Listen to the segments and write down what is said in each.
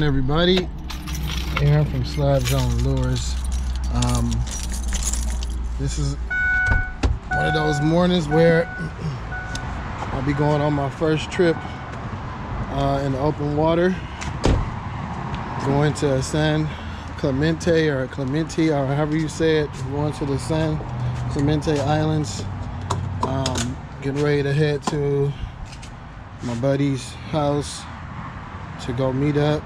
on everybody? Aaron from Slabzone lures. Um, this is one of those mornings where i'll be going on my first trip uh, in the open water. Going to san clemente or clemente or however you say it going to the san clemente islands. Um, getting ready to head to my buddy's house to go meet up.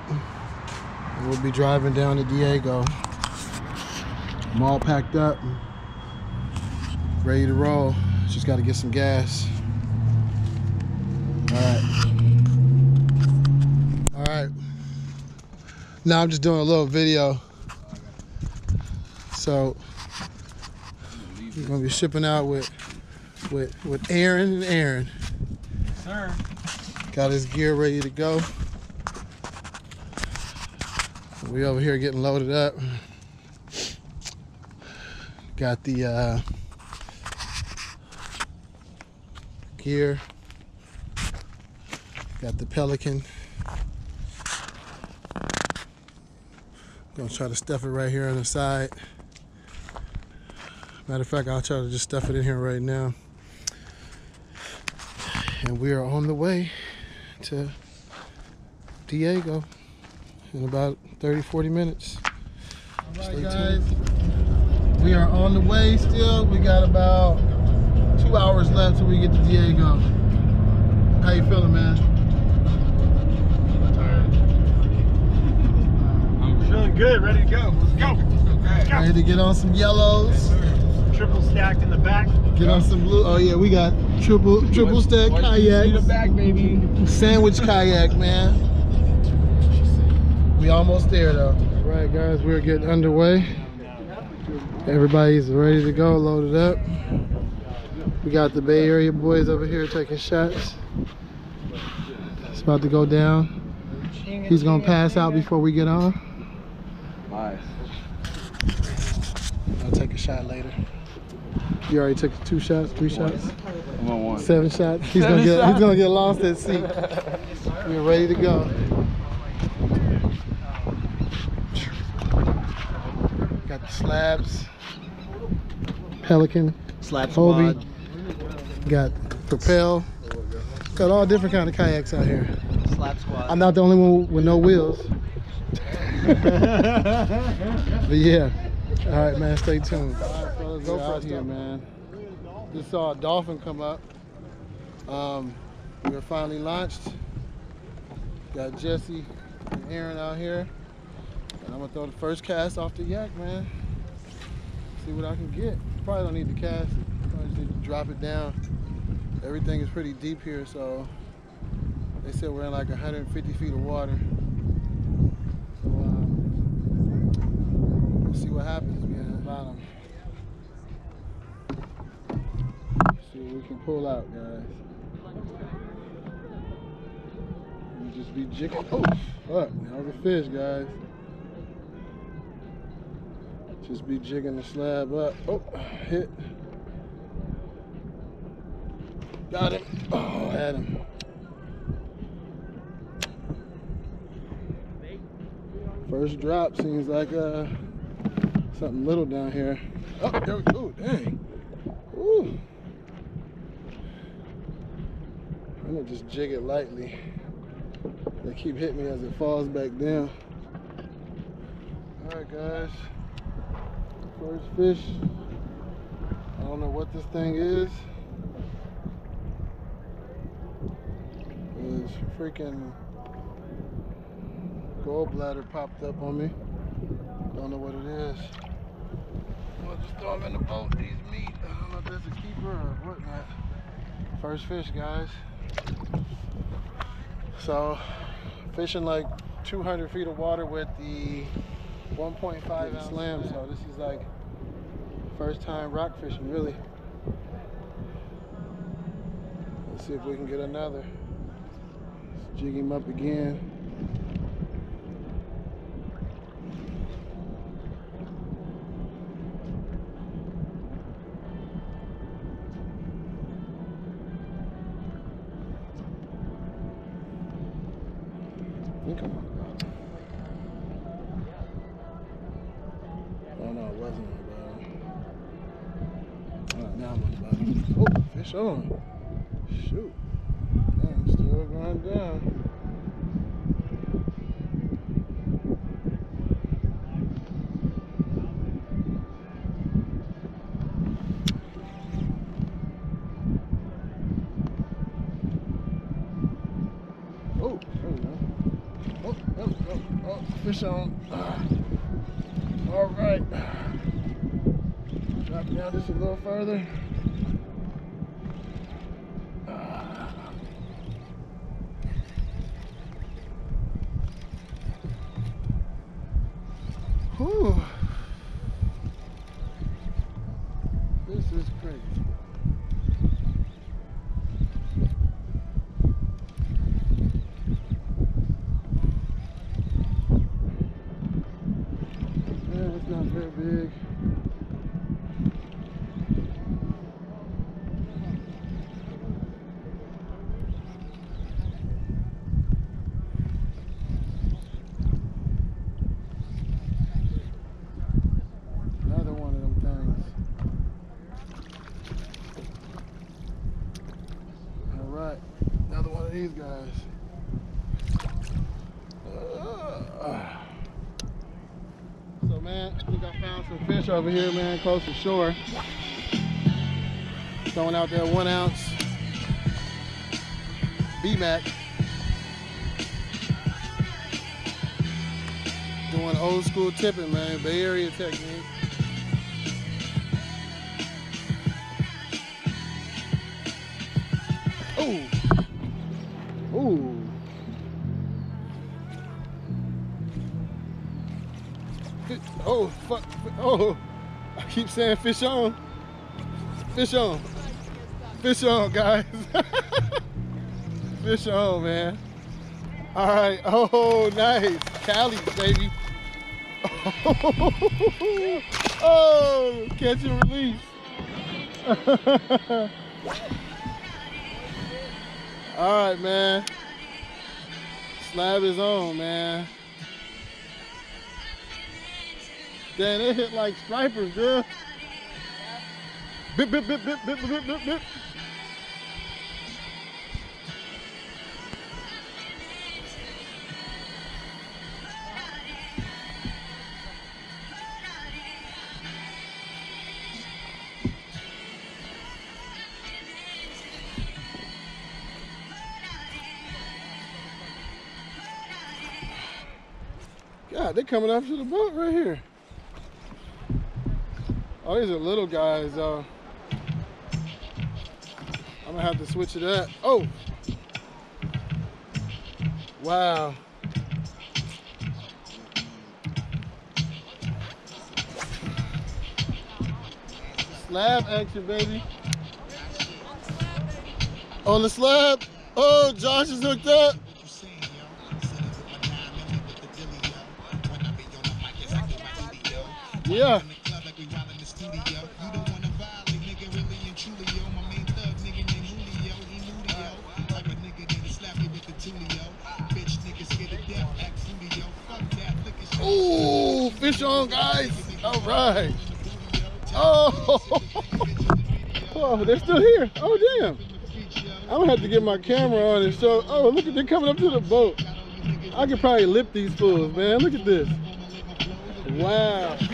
We'll be driving down to Diego. I'm all packed up, ready to roll. Just got to get some gas. All right. All right. Now I'm just doing a little video. So we're gonna be shipping out with with with Aaron and Aaron. Yes, Sir. Got his gear ready to go. We over here getting loaded up. Got the uh, gear. Got the Pelican. Gonna try to stuff it right here on the side. Matter of fact, I'll try to just stuff it in here right now. And we are on the way to Diego in about 30 40 minutes. All right guys. We are on the way still. We got about two hours left till we get to diego. How you feeling man? I'm feeling good, ready to go. Let's go. Let's go. ready to get on some yellows? Triple stacked in the back. get on some blue. Oh yeah we got triple triple stack kayaks back, baby. sandwich kayak man we almost there though all right guys we're getting underway everybody's ready to go loaded up we got the bay area boys over here taking shots it's about to go down he's gonna pass out before we get on Nice. i'll take a shot later you already took two shots three shots I'm on one. Seven shots. He's gonna get he's gonna get lost at sea. We're ready to go. Got the slabs. Pelican. Slap Hobie. Got Propel. Got all different kind of kayaks out here. Slap squad. I'm not the only one with no wheels. but yeah. All right, man. Stay tuned. All right, fellas, go out here, man. Just saw a dolphin come up. Um, we were finally launched. Got Jesse and Aaron out here. And I'm gonna throw the first cast off the yak, man. See what I can get. Probably don't need to cast. it. Probably just need to drop it down. Everything is pretty deep here, so they said we're in like 150 feet of water. So um, we'll see what happens. At the bottom. See what we can pull out, guys. We just be jigging. Oh, fuck. That was a fish, guys. Just be jigging the slab up. Oh, hit. Got him. Oh, had him. First drop seems like uh something little down here. Oh, there we go. Dang. Ooh. I'm gonna just jig it lightly. They keep hitting me as it falls back down. All right, guys. First fish. I don't know what this thing is. It's freaking gallbladder popped up on me. Don't know what it is. I'll just throw them in the boat. These meat. I don't know if that's a keeper or whatnot. First fish, guys. So, fishing like 200 feet of water with the 1.5 ounce slab. So this is like first time rock fishing, really. Let's see if we can get another. Let's jig him up again. Oh. Shoot. Man, still going down. Oh, there we go. Oh, oh, oh, oh, fish on. Ah. All right. Drop down just a little further. Ah. Whew. This is crazy. Yeah, it's not very big. Another one of them things. All right, another one of these guys. Ah. So man, I think I found some fish over here, man, close to shore. Throwing out there one ounce B-Mac. Doing old school tipping, man, Bay Area technique. Ooh. Ooh. Oh, fuck. Oh, I keep saying fish on. Fish on. Fish on, guys. fish on, man. All right. Oh, nice. Cali, baby. Oh, catch and release. All right, man. Slab is on, man. Damn, it hit like stripers, girl. Bip, bip, bip, bip, bip, bip, bip, bip. God, they coming to the boat right here. Oh, these are little guys. I'm gonna have to switch it up. Oh! Wow. Slab action, baby. On the slab. Oh, Josh is hooked up. Yeah. Ooh, fish on, guys. All right. Oh, oh, they're still here. Oh, damn. I'm gonna have to get my camera on and show. Oh, look at they're coming up to the boat. I could probably lip these fools, man. Look at this. Wow.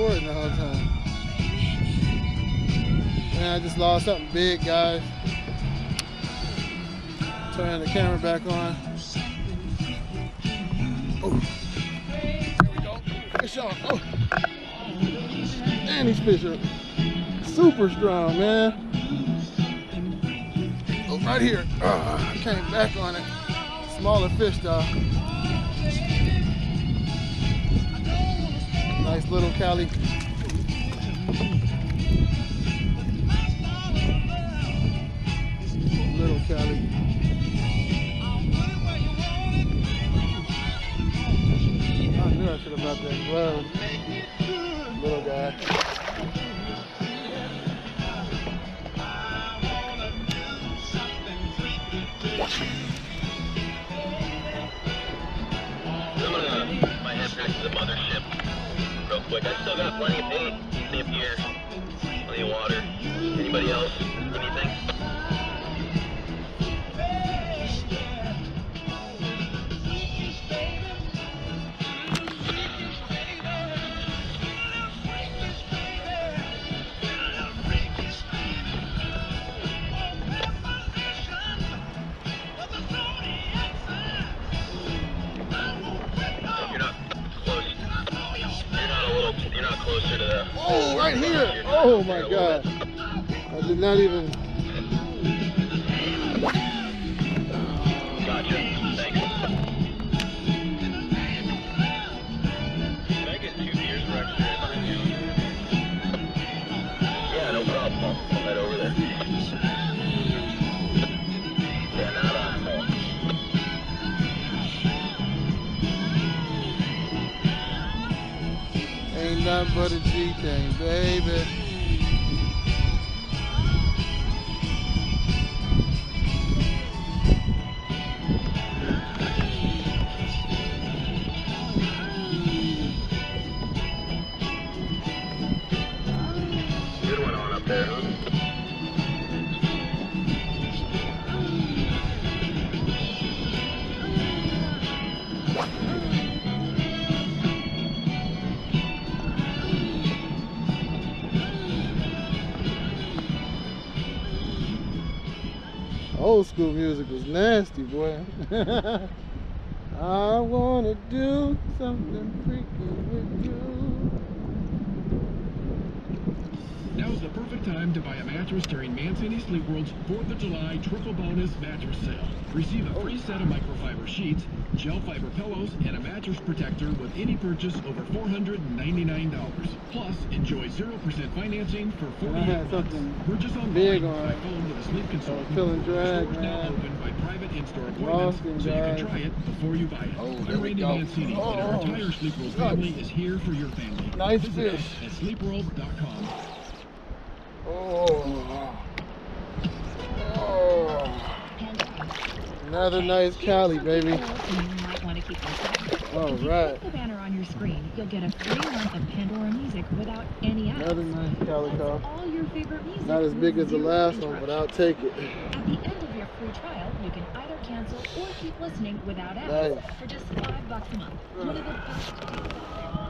recording the whole time. Man, I just lost something big, guys. Turn the camera back on. Oh. There we go. Fish on. Oh. Man, these fish are super strong, man. Oh. right here. Uh, came back on it. Smaller fish though. Nice little Cali. Little Cali. I knew I should have brought that glove. Little guy. To the mothership quick. I still got plenty of bait, plenty of gear, plenty of water. Anybody else? Right here. Oh my God. I did not even. Nothing but a G thing, baby. School music was nasty, boy. I wanna do something freaky with you. Now's the perfect time to buy a mattress during Mancini Sleep World's 4th of July triple bonus mattress sale. Receive a free set of microfiber sheets, gel fiber pillows, and a mattress protector with any purchase over $499. Plus, enjoy 0% financing for 48 I had months. something Purchase online big by on. phone with a sleep consultant. feeling drag, Stores now open by private in-store appointments, Boston, so you can try it before you buy it. Oh, there I'm we Randy go. Mancini, and Oh, our entire Sleep World God. family is here for your family. Nice Visit us fish. at sleepworld.com. Oh. Oh. Another nice Cali, baby. You might want to keep this All right. click the banner on your screen, you'll get a free month of Pandora music without any ads. Another nice calico. all your favorite music Not as big as the last one, but I'll take it. At the end of your free trial, you can either cancel or keep listening without ads Nice. for just five bucks a month. One of the best deals out there.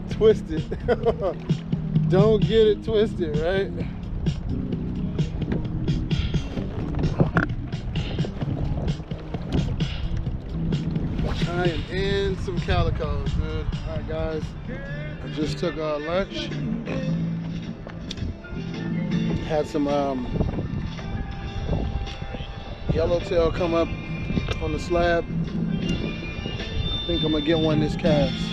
Got twisted. Don't get it twisted, right? I am in some calicos, dude. All right, guys. I just took our lunch. Had some um, yellowtail come up on the slab. I think I'm gonna get one this cast.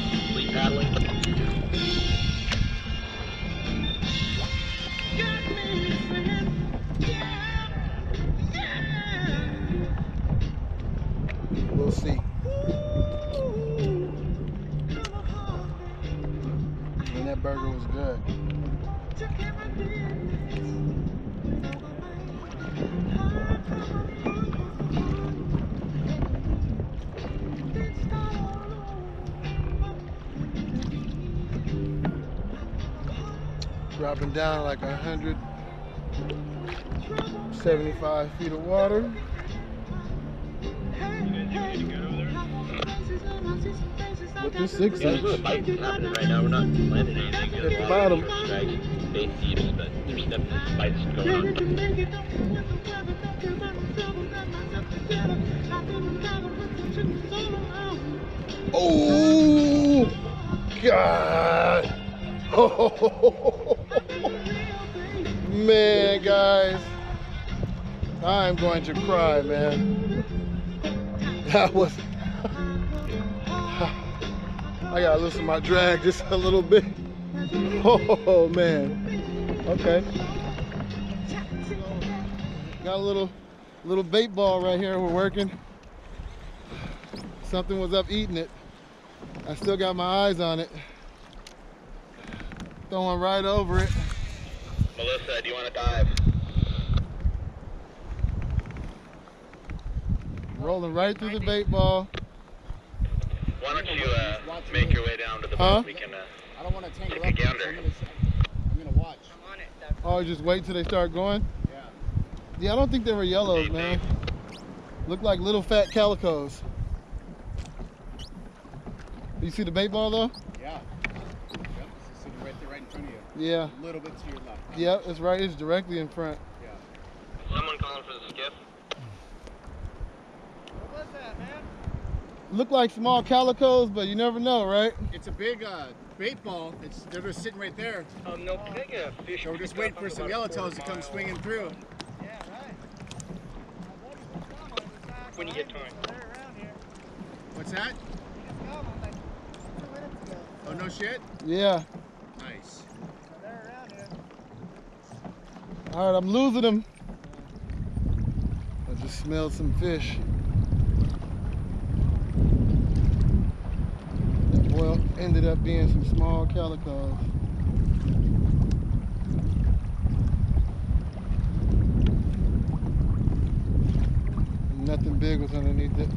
Down like hundred seventy-five feet of water. With this six inch. a little bites happening right now. We're not landing anything. At the bottom. Dragging bait deeps, but there's definitely bites going on. Oh God! Oh, man, guys, I'm going to cry, man. That was. I gotta loosen my drag just a little bit. Oh man. Okay. Got a little, little bait ball right here. We're working. Something was up eating it. I still got my eyes on it. Throwing right over it. Melissa, do you want to dive? Rolling right through the bait ball. Why don't you uh, make your way down to the Huh? boat? We can. Uh, I don't want to tangle Take a up. gander. I'm gonna, watch. I'm gonna watch. Oh, just wait till they start going? Yeah. Yeah, I don't think they were yellows, man. Look like little fat calicos. You see the bait ball though? Yeah. Yep. It's sitting right there, right in front of you. Yeah. A little bit to your left. Yep, it's right. It's directly in front. Yeah. Someone calling for the skiff. What was that, man? Look like small calicos, but you never know, right? It's a big uh, bait ball. It's they're just sitting right there. Oh no, can I get a fish? So we're just waiting for some yellowtails to come swinging through. Yeah. When you get time. What's that? Oh no shit. Yeah. Nice. All right, I'm losing them. I just smelled some fish. That boil ended up being some small calicos. Nothing big was underneath it.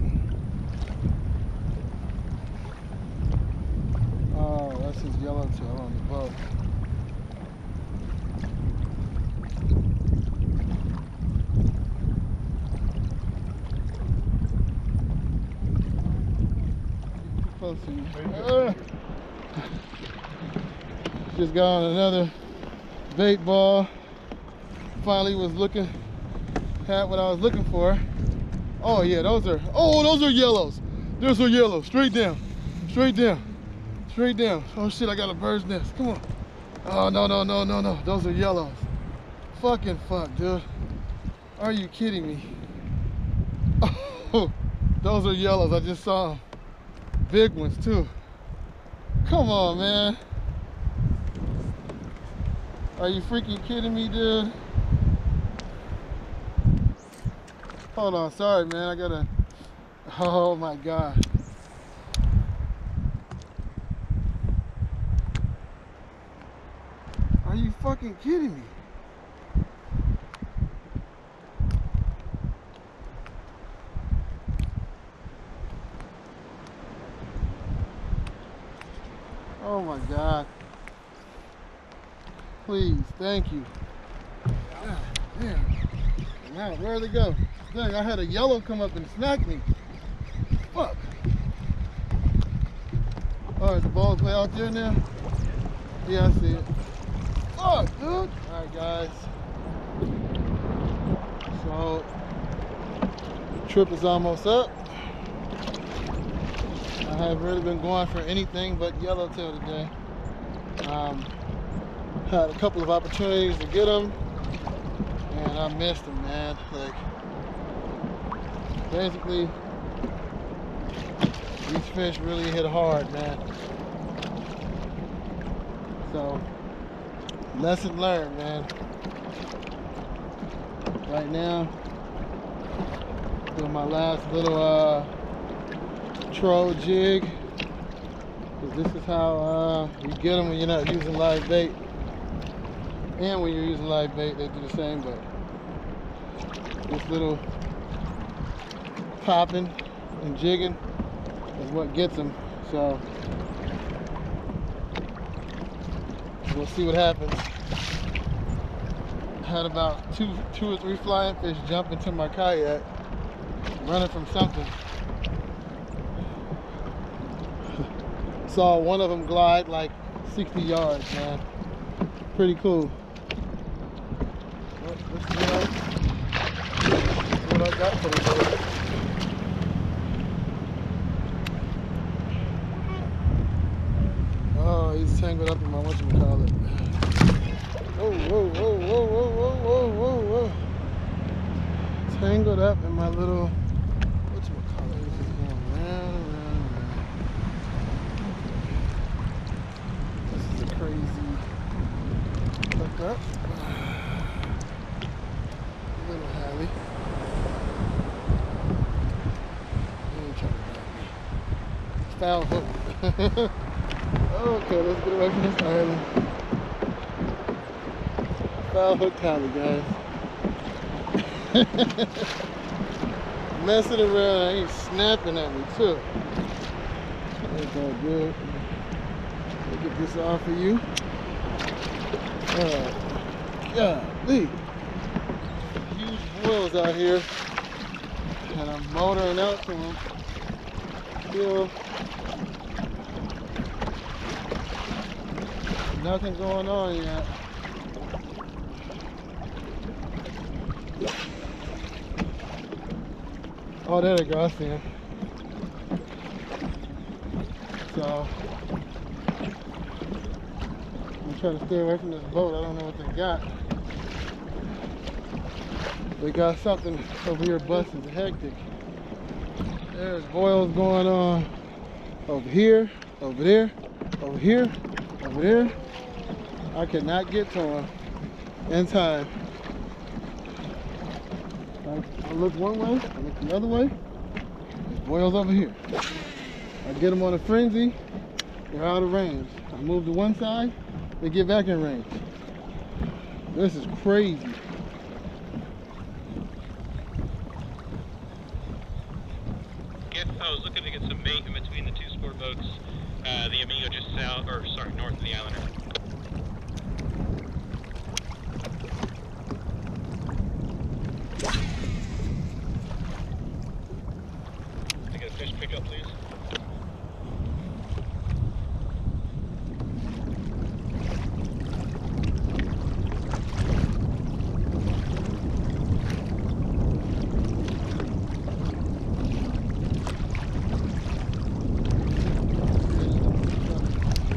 Oh, that's his yellowtail on the boat. Close to you. Just got on another bait ball. Finally was looking, had what I was looking for. Oh yeah, those are, oh, those are yellows. Those are yellows, straight down, straight down, straight down. Oh shit, I got a bird's nest, come on. Oh no, no, no, no, no, those are yellows. Fucking fuck, dude. Are you kidding me? Oh, those are yellows, I just saw them. Big ones too. Come on, man. Are you freaking kidding me, dude? Hold on, sorry, man. I gotta. Oh my god. Are you fucking kidding me? Oh my god. Please, thank you. God damn. Now, where'd they go? Dang, I had a yellow come up and smack me. Fuck. Alright, the ball's way out there now? Yeah, I see it. Fuck, dude. Alright, guys. So, the trip is almost up. I haven't really been going for anything but yellowtail today. Um, had a couple of opportunities to get them, and I missed them, man. Like, basically, these fish really hit hard, man. So, lesson learned, man. Right now, doing my last little uh, troll jig. this is how uh, you get them when you're not using live bait. And when you're using live bait, they do the same, but this little popping and jigging is what gets them. So we'll see what happens. Had about two, two or three flying fish jump into my kayak, running from something. Saw one of them glide like 60 yards, man. Pretty cool. Gracias. Okay, let's get away from this island. Foul hook Cali, guys. Messing around, he's snapping at me too. That's all good. Let me get this off of you. Oh, golly. Huge boils out here. And I'm motoring out to them. Still Nothing going on yet. Oh, there they go. I see him. So, I'm trying to stay away from this boat. I don't know what they got. They got something over here busting hectic. There's boils going on over here, over there, over here, over there. I cannot get to him in time. I, I look one way, I look the other way. Boils over here. I get them on a frenzy, they're out of range. I move to one side, they get back in range. This is crazy. Get, I was looking to get some bait in between the two sport boats. Uh, the Amigo just south, or sorry, north of the Islander. Can I get a fish pickup, please?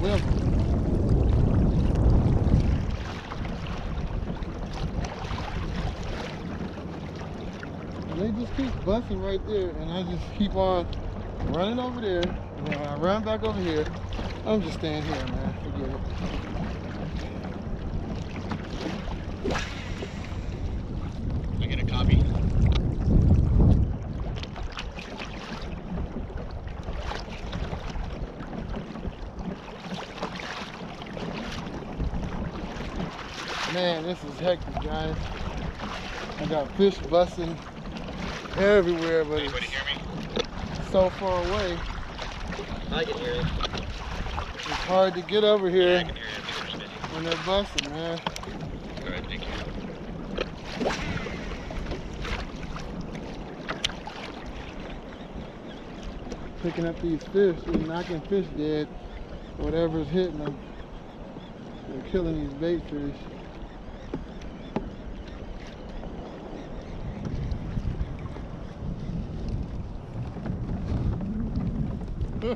Well, they busting right there, and I just keep on running over there. And then when I run back over here, I'm just staying here, man. Forget it. I get a copy. Man, this is hectic, guys. I got fish busting everywhere, but Anybody hear me? so far away. I can hear it. It's hard to get over Yeah, I here can hear you. I think we're just busy. when they're busting, man. All right, thank you. Picking up these fish, they're knocking fish dead. Whatever's hitting them, they're killing these bait fish.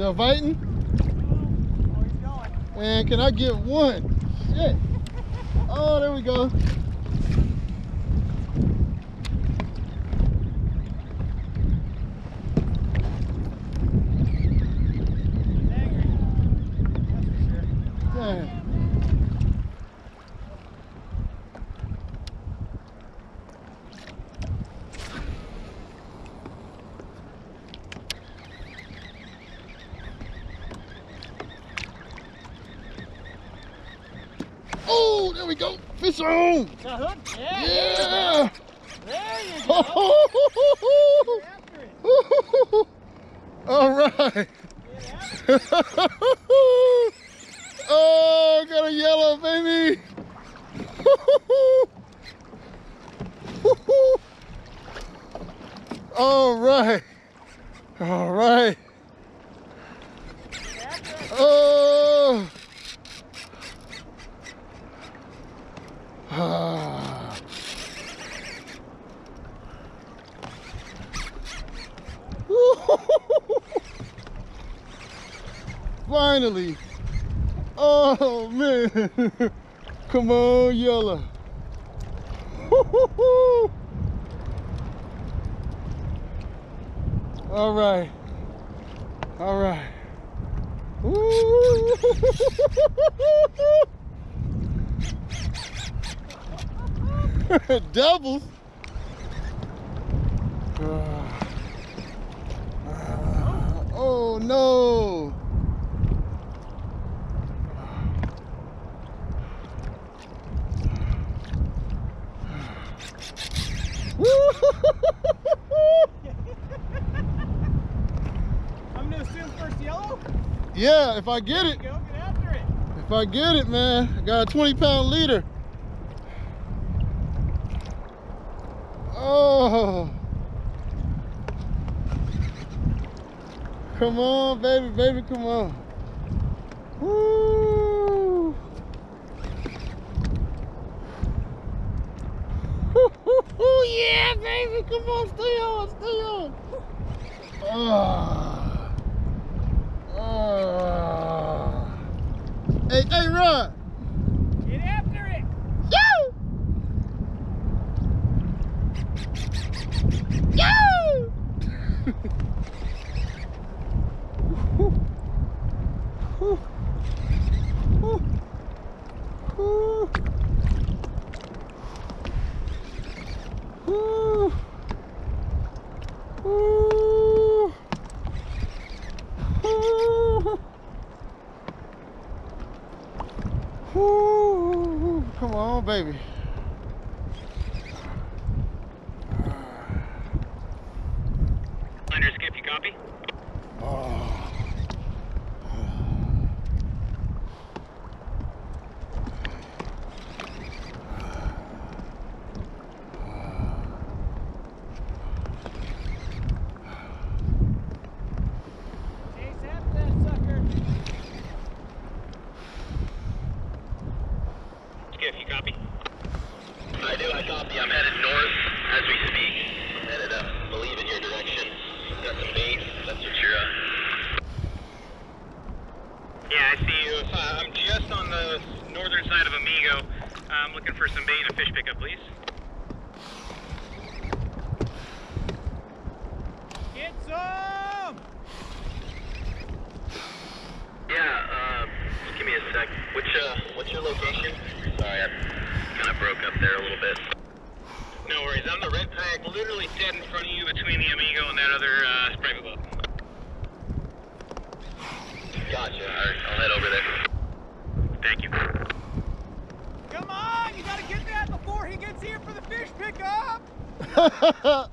Still biting? Oh, and can I get one? Shit. Oh, there we go. som! Caramba. Oh no! I'm gonna assume first yellow? Yeah, if I get it. Go, get it. If I get it, man, I got a 20 pound leader. Oh. Come on, baby, baby, come on. Woo! yeah, baby, come on, stay on, stay on. Oh. Oh. Hey, hey, run. Get after it. Yo! Yo!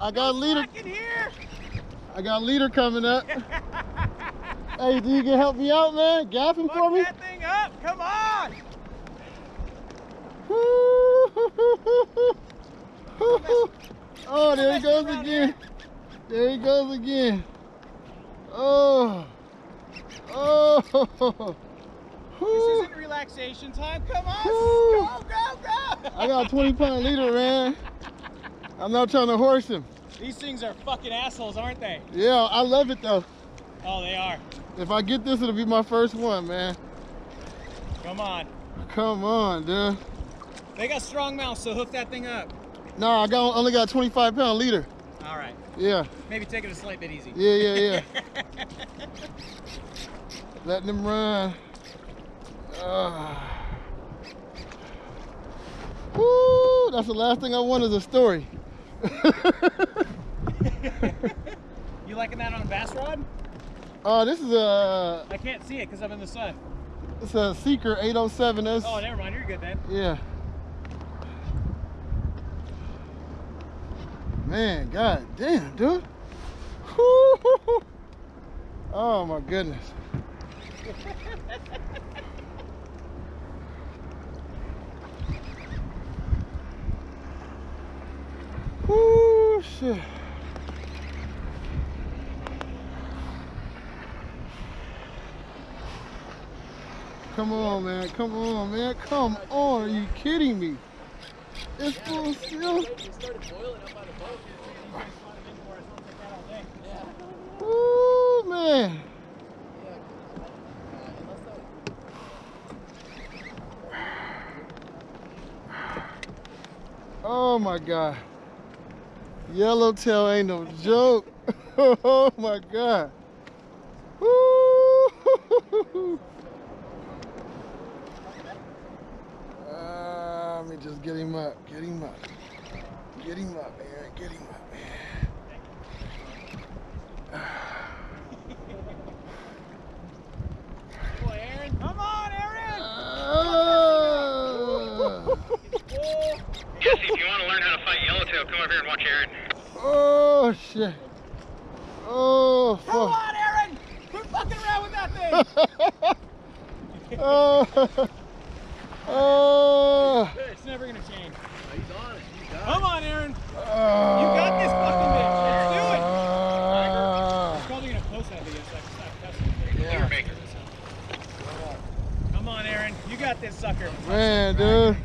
I got a leader. here. I got a leader coming up. hey, do you can help me out, man? Him for me. that thing up. Come on. oh, there he goes again. There he goes again. Oh. Oh. This isn't relaxation time. Come on. Woo. Go, go, go. I got a 20 pound leader, man. I'm not trying to horse him. These things are fucking assholes, aren't they? Yeah, I love it though. Oh, they are. If I get this, it'll be my first one, man. Come on. Come on, dude. They got strong mouths, so hoof that thing up. No, I got only got a 25 pound leader. All right. Yeah, Maybe take it a slight bit easy. yeah, yeah, yeah. Letting them run. Ah. Woo, that's the last thing I want is a story. you liking that on a bass rod? Oh, this is a I can't see it because I'm in the sun. it's a Seeker 807S. Oh, never mind. You're good then. Yeah. Man, god damn, dude. Oh my goodness. Woo, shit. Come on, man. Come on, man. Come on. Are you kidding me? It's full still. Woo, man. Oh my God. Yellowtail ain't no joke. oh my God. Uh, let me just get him up. Get him up. Get him up, man. Get him up, man. On, Aaron. Come on, Aaron. Oh, Jesse, if you want to learn how to fight yellowtail, come over here and watch Aaron. oh shit. Oh, Come on, Aaron. Quit fucking around with that thing. oh, oh, it's never gonna change. He's on it. You got Come on, Aaron. oh. You got this fucking bitch. Let's do it. Ah. Probably gonna post that video so I can stop cussing. Yeah. Maker. Come on, Aaron. You got this sucker. Man, dude, You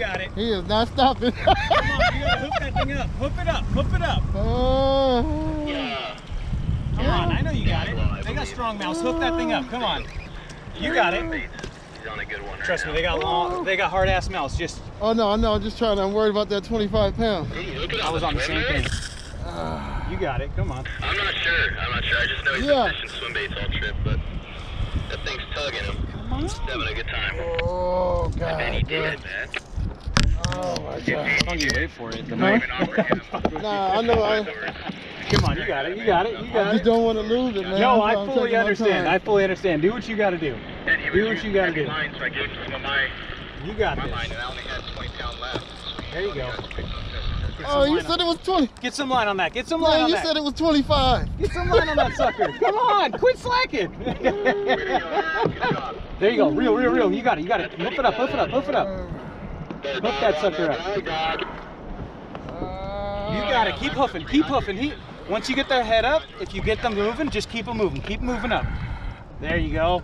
got it. he is not stopping. Come on, you gotta hook that thing up. Hook it up. Hook it up. oh. Yeah. Come on, I know you got it. They got strong mouths. Hook that thing up. Come on. You got it. He's on a good one. right Trust me, now. they got long, they got hard ass mouths. Just Oh no, no, I'm just trying. I'm worried about that 25 pounds. Hey, I was on the same thing. baits. You got it. Come on. I'm not sure. I'm not sure. I just know he's Yeah. been fishing swim baits all trip, but that thing's tugging him. Come on. He's having a good time. Oh And he god, did, dude. man. Oh my god. Don't you wait for it. The Huh? Even offered him. Nah, I know. I, Come on, you got it. You got it. You I got just it. don't want to lose it, man. No, I fully understand. I fully understand. Do what you got to do. And he was Do what you gotta do. Line, so I gave him some of my, You got my this. line, and I only had 20 pound left. There you go. Oh, you said on- it was 20. Get some line on that. Get some line Man, on you that. said it was 25. Get some line on that sucker. Come on, quit slacking. Way to go, Aaron. Good job. there you go. Real, real, real. You got it. You got it. Hoof it up. Hoof it up. Hoof it up. Hook that sucker up. You got it. Keep hoofing. Keep hoofing. He, once you get their head up, if you get them moving, just keep them moving. Keep moving up. There you go.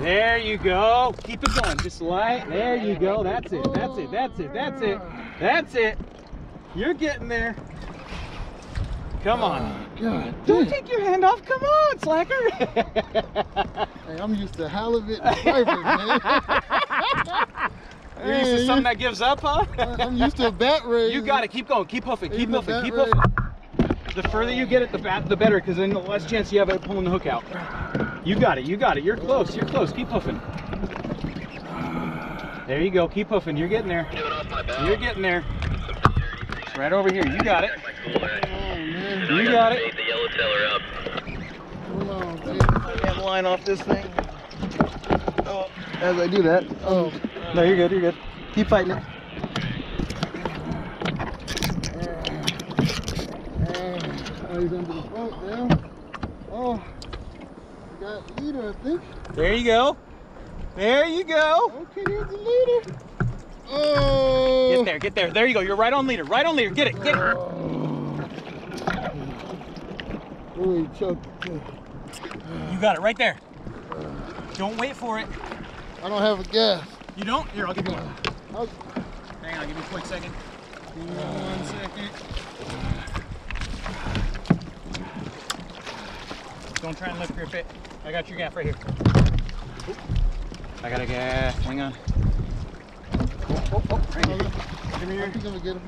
There you go. Keep it going. Just light. There you go. That's it. That's it. That's it. That's it. That's it. You're getting there. Come on. God Don't damn. take your hand off. Come on, slacker. Hey, I'm used to halibut and stripers, man. You're used Hey, to something that gives up, huh? I'm used to a bat rays. You got to Keep going. Keep hoofing. Keep Even the hoofing. Keep raise. hoofing. The further you get it, the bat, the better, because then the less chance you have of pulling the hook out. You got it. You got it. You're close. You're close. Keep hoofing. There you go. Keep hoofing. You're getting there. Giving off my bow. You're getting there. Some dirty things. It's right over here. You got it. Check my cooler. Oh. You got the it. bait, The yellowtail are up. Hold on, baby. Damn line off this thing. Oh, as I do that. Oh. No, you're good. You're good. Keep fighting it. Oh, he's under the boat now. Oh, we got leader, I think. There you go. There you go. Okay, there's the leader. Oh. Get there, get there. There you go. You're right on leader. Right on leader. Get it, get it. Oh, he choked. it. You got it right there. Don't wait for it. I don't have a gaff. You don't? Here, I'll give you one. I'll- Hang on, give me a quick second. One second. Don't try and lift your fit. I got your gaff right here. I got a gaff. Hang on. Oh, oh, oh, right here. Give me I your. think I'm gonna get him.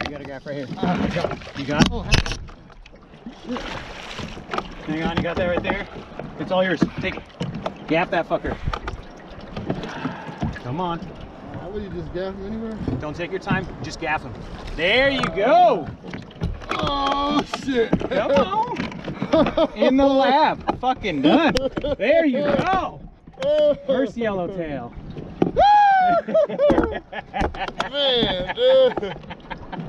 You got a gaff right here. Oh, you got it? Oh, Hang on, you got that right there? It's all yours. Take it. Gaff that fucker. Come on. How would you just gaff him anywhere? Don't take your time. Just gaff him. There you go. Oh shit! Come on. In the lab. Fucking done. There you go. First yellowtail. Man, dude.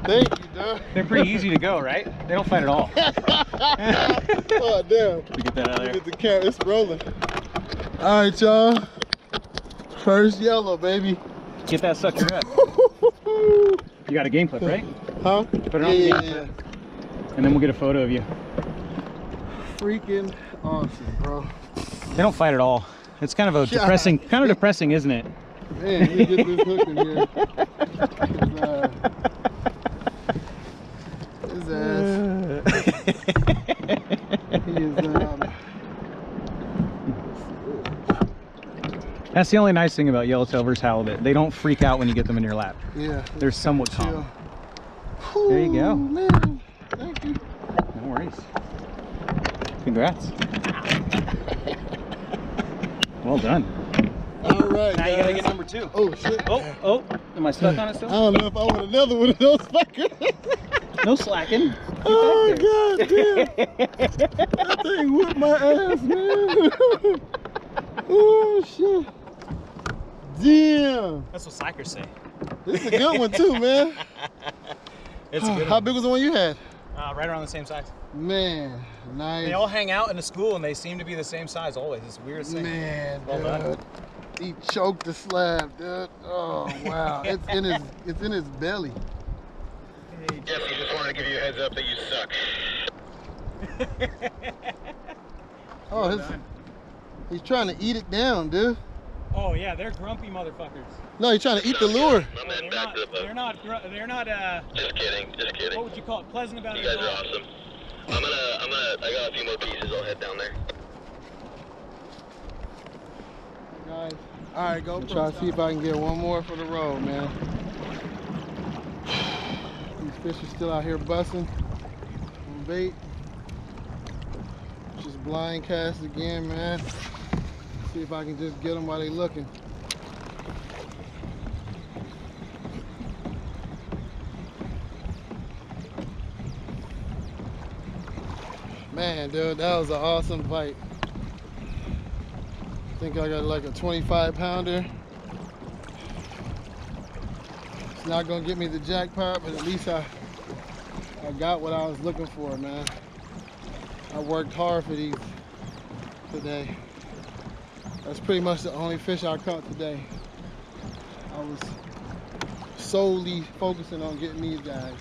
Thank you, dude. They're pretty easy to go, right? They don't fight at all. oh damn. We get that out of there. Get the camera. It's rolling. All right, y'all. First yellow, baby. Get that sucker up. You got a game clip, right? Huh? Put it yeah, on the yeah, game yeah. And then we'll get a photo of you. Freaking awesome, bro. They don't fight at all. It's kind of a Yeah. depressing, kind of depressing, isn't it? Man, me get this hook in here. His, uh, his ass. He is, um, That's the only nice thing about yellowtail versus halibut. They don't freak out when you get them in your lap. yeah. They're somewhat chill. calm. There you go. Man, thank you. No worries. Congrats. Well done. All right. Now you gotta guys. get number two. Oh shit. Oh, oh, am I stuck on it I don't know if I want another one of those fuckers. No slacking. oh god damn. that thing whipped my ass, man. oh shit. Damn. That's what slackers say. This is a good one too, man. It's a good How one. big was the one you had? Uh, right around the same size. Man, nice. They all hang out in a school and they seem to be the same size always. It's weird thing. Man, Well done. He choked the slab, dude. Oh wow. it's in his it's in his belly. Jesse, just wanted to give you a heads up that you suck. Oh, his, he's trying to eat it down, dude. Oh yeah, they're grumpy motherfuckers. No, you're trying to eat the lure. My man they're not. the. They're not. gr- They're not. Uh, Just kidding, just kidding. what would you call it? Pleasant about You it. guys are awesome. I'm gonna, I'm gonna, I got a few more pieces. I'll head down there. Guys, all right, go. Try to see if I can get one more for the road, man. These fish are still out here busting bait. Just blind cast again, man. See if I can just get them while they're looking. Man, dude, that was an awesome bite. I think I got like a 25 pounder. It's not gonna get me the jackpot, but at least I I got what I was looking for, man. I worked hard for these today. That's pretty much the only fish I caught today. I was solely focusing on getting these guys.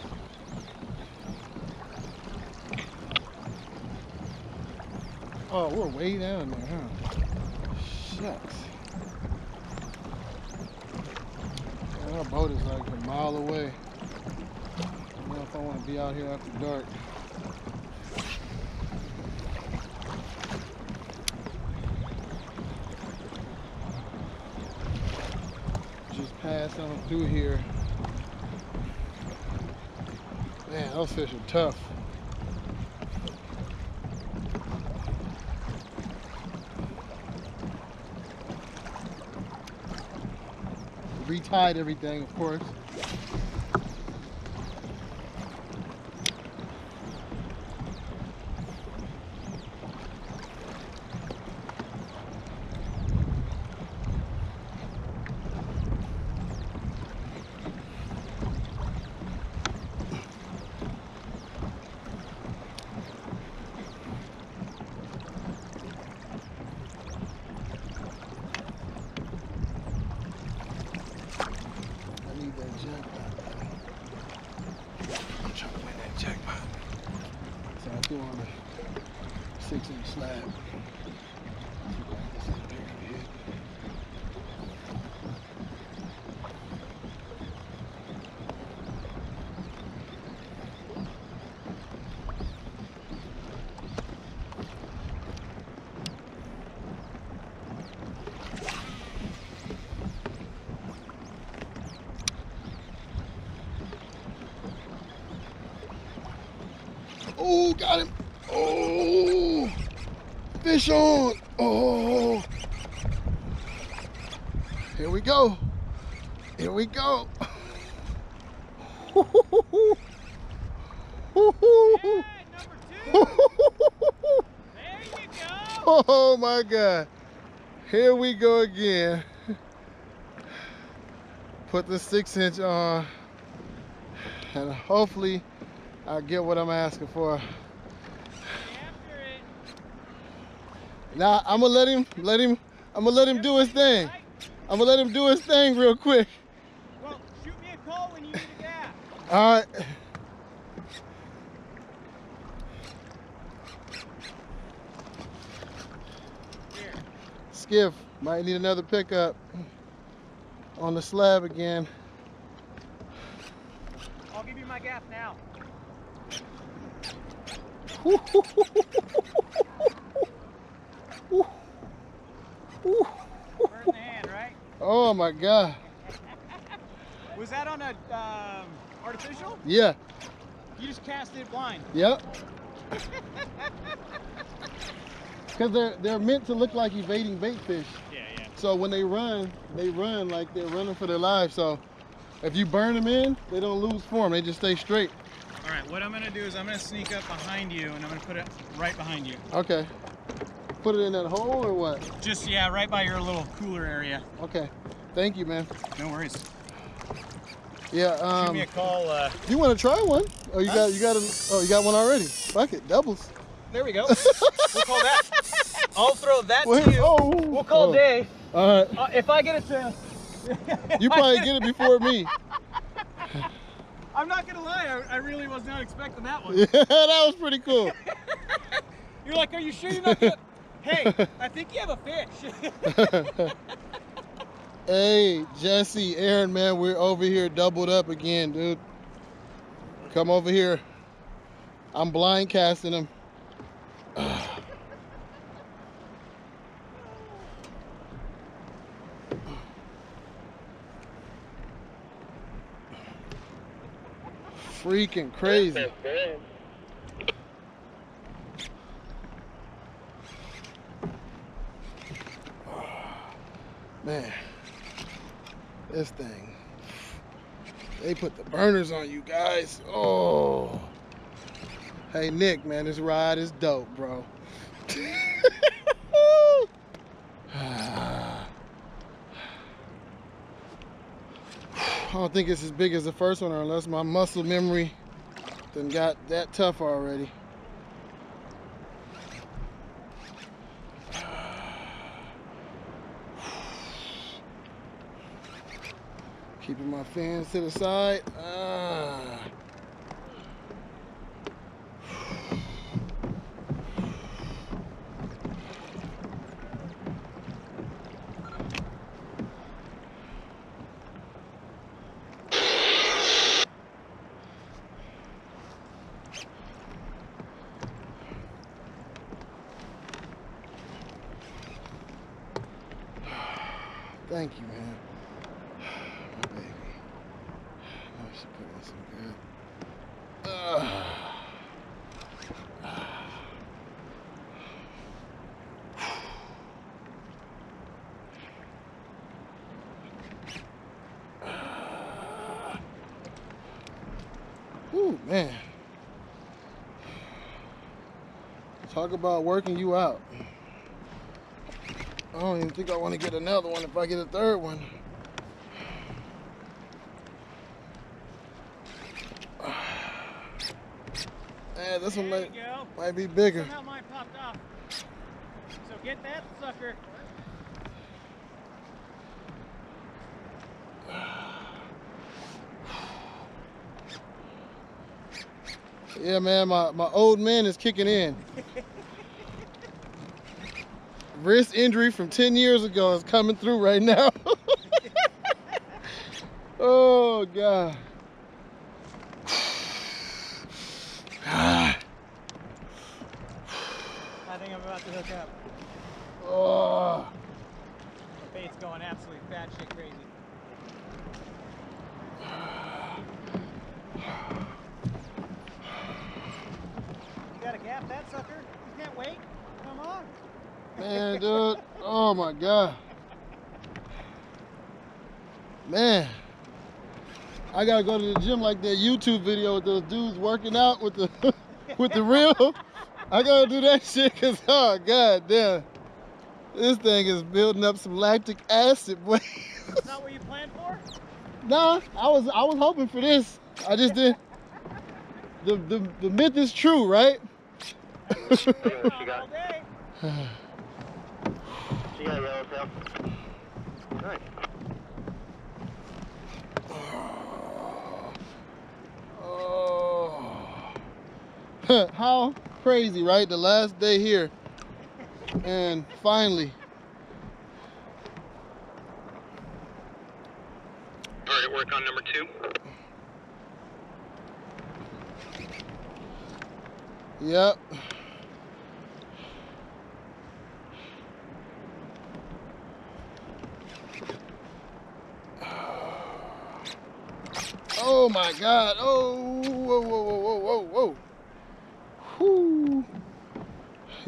Oh, we're way down there, huh? Shucks. Our boat is like a mile away. I don't know if I want to be out here after dark. Just pass on through here. Man, those fish are tough. Retied everything, of course. jackpot. I'm trying to win that jackpot. So I threw on a six inch slab. See if I can get something bigger to hit. Oh, got him. Oh, fish oh, on. Oh, oh, here we go. Here we go. Oh my God. Here we go again. Put the six inch on and hopefully I get what I'm asking for. Now I'm gonna let him, let him, I'm gonna let him do his thing. I'm gonna let him do his thing real quick. Well, shoot me a call when you need a gaff. All right. Here. Skiff might need another pickup on the slab again. I'll give you my gaff now. In the hand, right? Oh my God. Was that on a um, artificial? Yeah. You just cast it blind. Yep. Because they're they're meant to look like evading bait fish. Yeah, yeah. So when they run, they run like they're running for their lives. So if you burn them in, they don't lose form. They just stay straight. All right, what I'm gonna do is I'm gonna sneak up behind you and I'm gonna put it right behind you. Okay. Put it in that hole or what? Just, yeah, right by your little cooler area. Okay. Thank you, man. No worries. Yeah. Um, me a call. Uh, you want to try one? Oh, you got you got a, oh you got one already. Fuck it, doubles. there we go. we'll call that. I'll throw that Wait, to you. oh, We'll call oh. Dave. All right. Uh, if I get it to. You probably get it before me. I'm not gonna lie, I, I really was not expecting that one. Yeah, that was pretty cool. You're like, are you sure you're not gonna? Hey, I think you have a fish. Hey, Jesse, Aaron, man, we're over here doubled up again, dude. Come over here. I'm blind casting them. Freaking crazy. Man, this thing. They put the burners on you guys. Oh. Hey, Nick, man, this ride is dope, bro. I don't think it's as big as the first one, unless my muscle memory then got that tough already. Keeping my fans to the side. Ah. Thank you, man. My baby. I know she put in some good. Ah. Ooh, man. Talk about working you out. I don't even think I want to get another one if I get a third one. Yeah, this one might, might be bigger. Somehow mine popped off. So get that sucker. Yeah, man, my, my old man is kicking in. Wrist injury from 10 years ago is coming through right now. oh, God. I think I'm about to hook up. oh. The bait's going absolutely fat shit crazy. You gotta gaff that sucker. You can't wait. Come on. Man, dude. Oh my god. Man. I gotta go to the gym like that YouTube video with those dudes working out with the with the reel. I gotta do that shit cause oh god damn. This thing is building up some lactic acid, boy. That's not what you planned for? nah, I was I was hoping for this. I just did the the, the myth is true, right? She got, All day. she got a yellowtail. Nice. Oh. How crazy, right? The last day here. And finally. Target work on number two. Yep. Oh my God. Oh,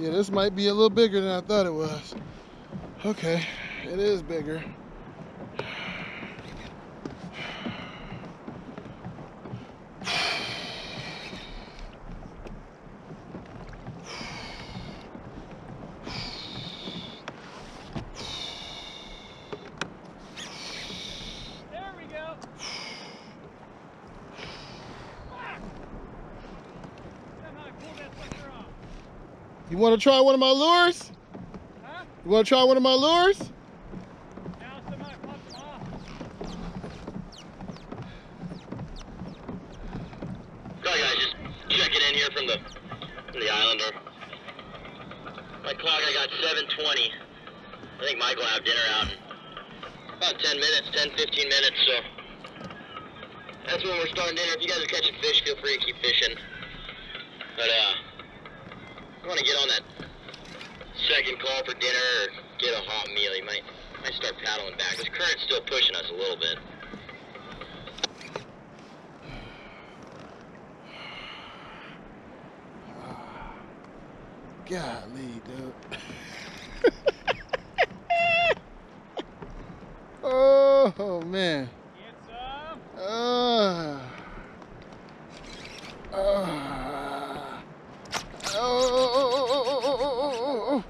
Yeah, this might be a little bigger than I thought it was. Okay, it is bigger. There we go. Fuck. Somehow I pulled that sucker off. You want to try one of my lures? Huh? You want to try one of my lures? Now somehow I popped them off. Sorry guys, just checking in here from the from the Islander. My clock, I got 7:20. I think Michael will have dinner out in about 10 minutes, 10, 15 minutes. So that's when we're starting dinner. If you guys are catching fish, feel free to keep fishing. But uh, I want to get on that second call for dinner or get a hot meal. You might might start paddling back. This current's still pushing us a little bit. Golly, dude. oh man. Get some. Uh, uh, oh,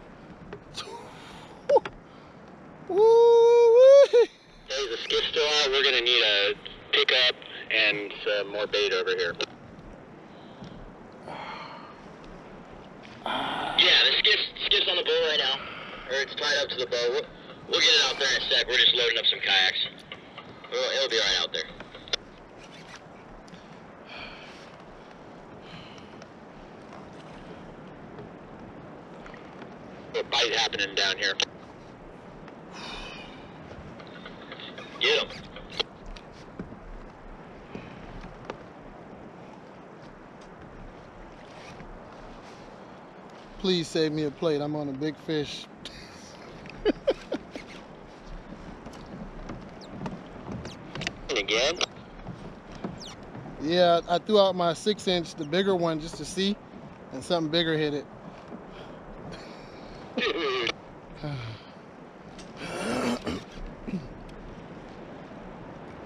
Woo-wee. Hey, the skiff's still out. We're gonna need a pickup and some more bait over here. Yeah, the skiff's, skiff's on the boat right now. Or it's tied up to the boat. We'll, we'll get it out there in a sec. We're just loading up some kayaks. It'll, it'll be right out there. A bite happening down here. Get him. Please save me a plate. I'm on a big fish. Again. Yeah, I threw out my six inch, the bigger one, just to see, and something bigger hit it.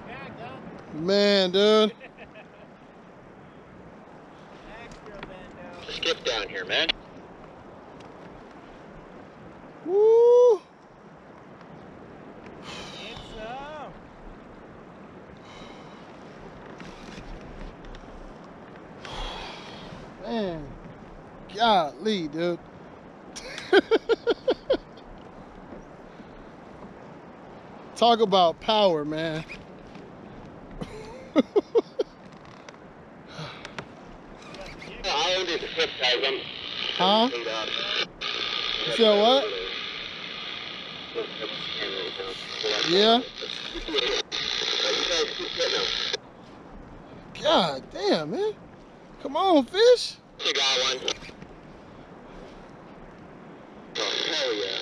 Back up. Man, dude. Extra bendo. Skiff down here, man. Woo! Get some. Man, golly, dude. Talk about power, man. get the flip ties. I'm Huh? You said what? Yeah? You guys keep getting them. God damn, man. Come on, fish. You got one. Oh, hell yeah.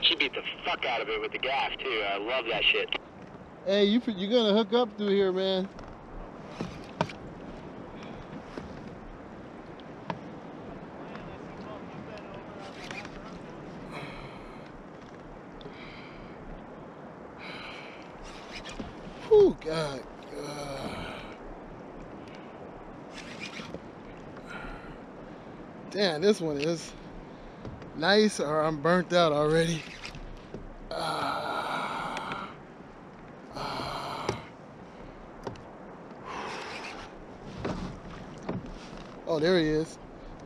She beat the fuck out of it with the gaff, too. I love that shit. Hey, you you gonna hook up through here, man. Whew, God. God. Damn, this one is nice or I'm burnt out already. Ah. Ah. Oh, there he is.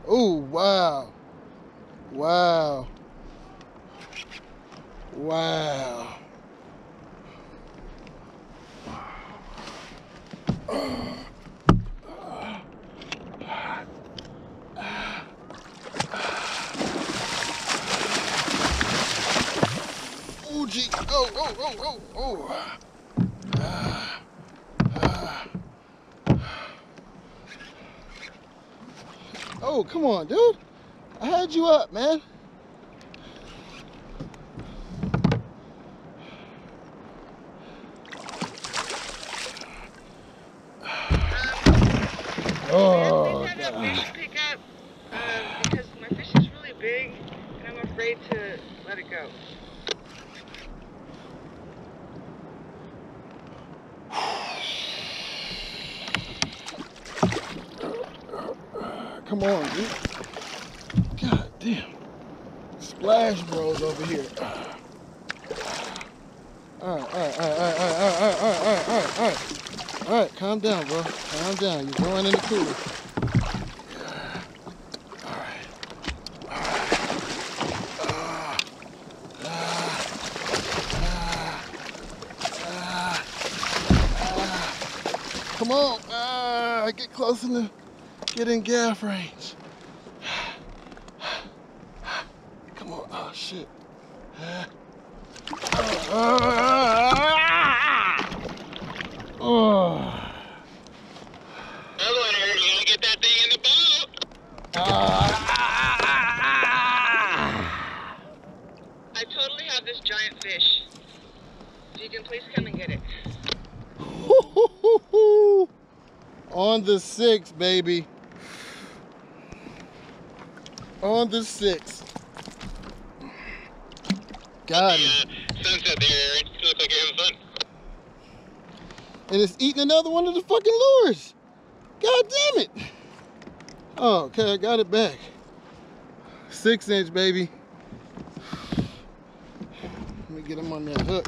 Oh, wow. Wow. Wow. Oh, gee. Oh, oh, oh, oh, come on, dude. I had you up, man. Six, baby. On the six. Got. Uh, sunset there, Aaron. You look like you're having fun. And it's eating another one of the fucking lures. God damn it. Oh, okay, I got it back. Six inch, baby. Let me get him on that hook.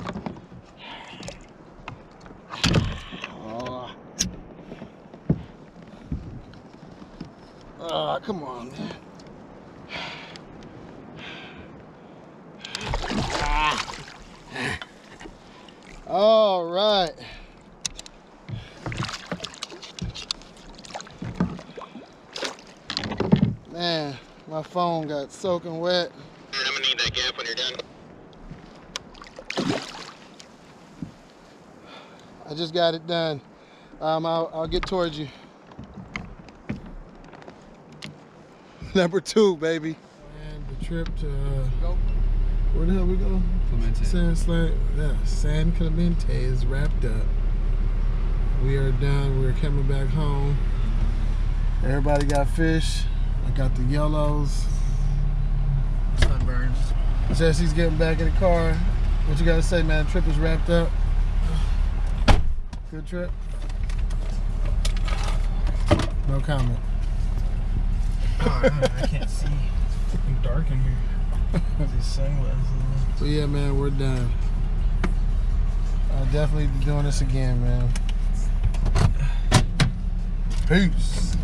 Oh. Ah, come on, man. Ah. All right. Man, my phone got soaking wet. I'm gonna need that gaff when you're done. I just got it done. Um, I'll, I'll get towards you. Number two, baby. And the trip to uh, where the hell we go? Clemente. San Sla- yeah, San Clemente is wrapped up. We are done. We're coming back home. Everybody got fish. I got the yellows. Sunburns. Jesse's getting back in the car. What you gotta say, man? Trip is wrapped up. Good trip. No comment. Oh, I can't see. It's fucking dark in here. These sunglasses. So yeah, man, we're done. I'll definitely be doing this again, man. Peace.